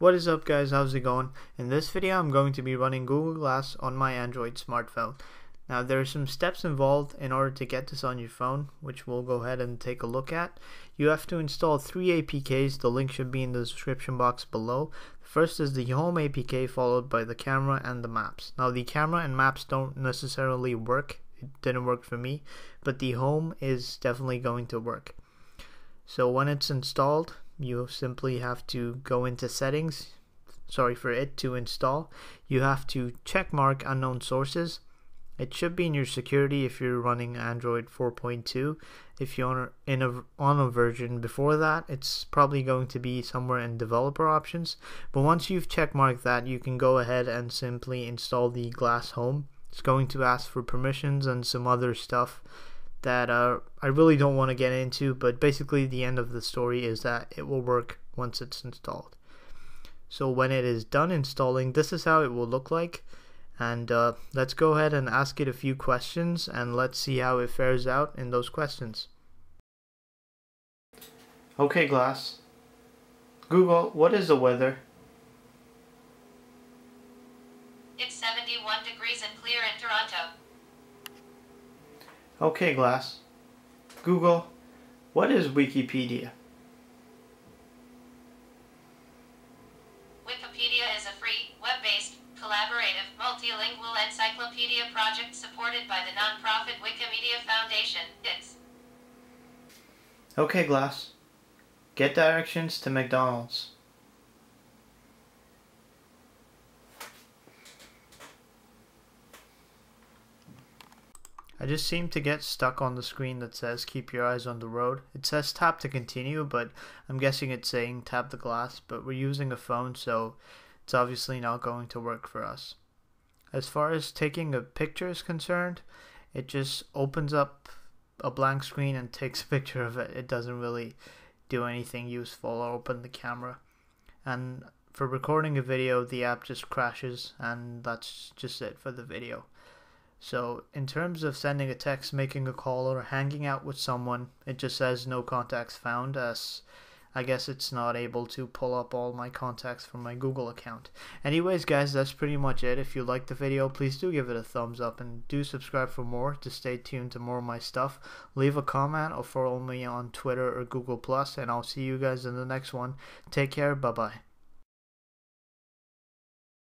What is up guys, how's it going? In this video I'm going to be running Google Glass on my Android smartphone. Now there are some steps involved in order to get this on your phone, which we'll go ahead and take a look at. You have to install three APKs, the link should be in the description box below. First is the Home APK followed by the camera and the maps. Now the camera and maps don't necessarily work, it didn't work for me, but the Home is definitely going to work. So when it's installed, you simply have to go into settings sorry for it to install. You have to check mark unknown sources. It should be in your security if you're running Android 4.2 if you're in a, on a version before that it's probably going to be somewhere in developer options. But once you've check marked that you can go ahead and simply install the glass home. It's going to ask for permissions and some other stuff that uh, I really don't want to get into, but basically the end of the story is that it will work once it's installed. So when it is done installing, this is how it will look like. And uh, let's go ahead and ask it a few questions and let's see how it fares out in those questions. Okay, Glass. Google, what is the weather? It's 71 degrees and clear in Toronto. Okay, Glass. Google, what is Wikipedia? Wikipedia is a free, web-based, collaborative, multilingual encyclopedia project supported by the nonprofit Wikimedia Foundation. It's Okay, Glass. Get directions to McDonald's. I just seem to get stuck on the screen that says keep your eyes on the road. It says tap to continue, but I'm guessing it's saying tap the glass, but we're using a phone, so it's obviously not going to work for us. As far as taking a picture is concerned, it just opens up a blank screen and takes a picture of it. It doesn't really do anything useful or open the camera. And for recording a video, the app just crashes, and that's just it for the video. So in terms of sending a text, making a call, or hanging out with someone, it just says no contacts found as I guess it's not able to pull up all my contacts from my Google account. Anyways guys, that's pretty much it. If you liked the video, please do give it a thumbs up and do subscribe for more to stay tuned to more of my stuff. Leave a comment or follow me on Twitter or Google Plus and I'll see you guys in the next one. Take care, bye bye.